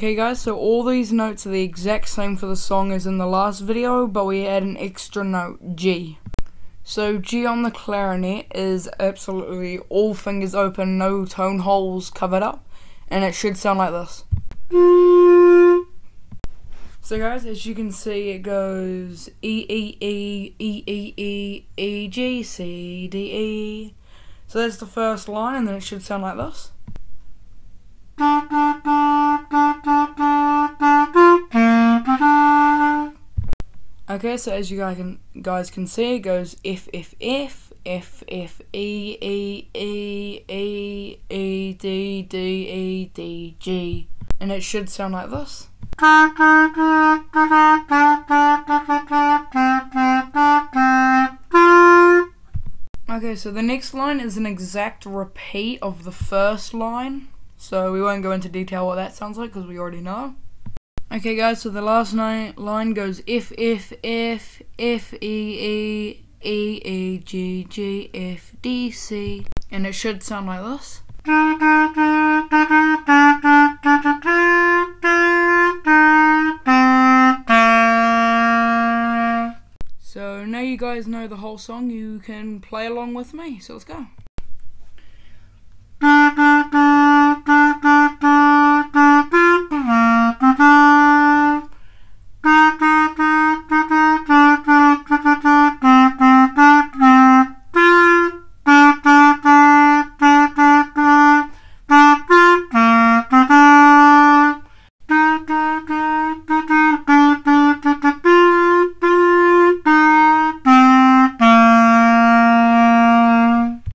Okay guys, so all these notes are the exact same for the song as in the last video, but we add an extra note, G. So G on the clarinet is absolutely all fingers open, no tone holes covered up, and it should sound like this. So guys, as you can see, it goes E E E E E E E G C D E. So that's the first line, and then it should sound like this. Okay, so as you guys can guys can see, it goes F F F F F E E E E E D D E D G, and it should sound like this. Okay, so the next line is an exact repeat of the first line. So we won't go into detail what that sounds like because we already know. Okay, guys, so the last line, goes if if line goes F F F F E E E E G G F D C, and it should sound like this. So now you guys know the whole song, you can play along with me. So let's go.